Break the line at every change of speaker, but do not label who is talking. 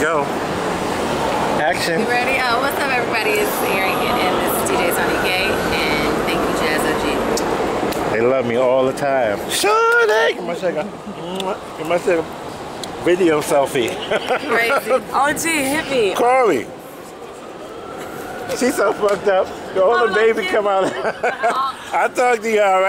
go. Action.
You ready? Oh, what's up, everybody? It's Erin, and this is DJ Toni K, and thank you, Jazz OG.
They love me all the time. Sure, give my second. Give my second video selfie.
Crazy.
OG, hit me.
Carly. She's so fucked up. Oh, the older baby come out. I talked to you all right.